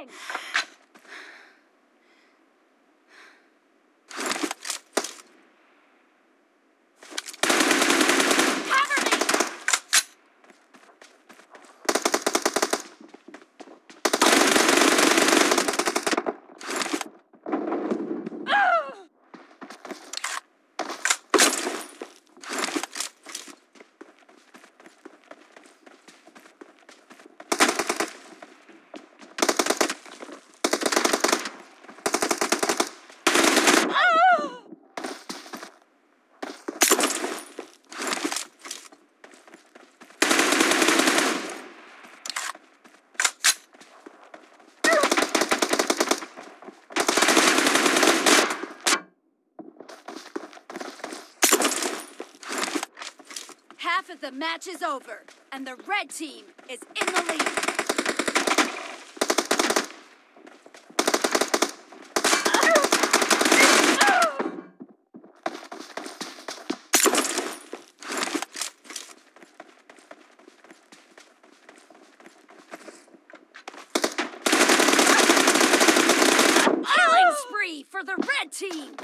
thanks. Of the match is over, and the red team is in the lead. For the red team.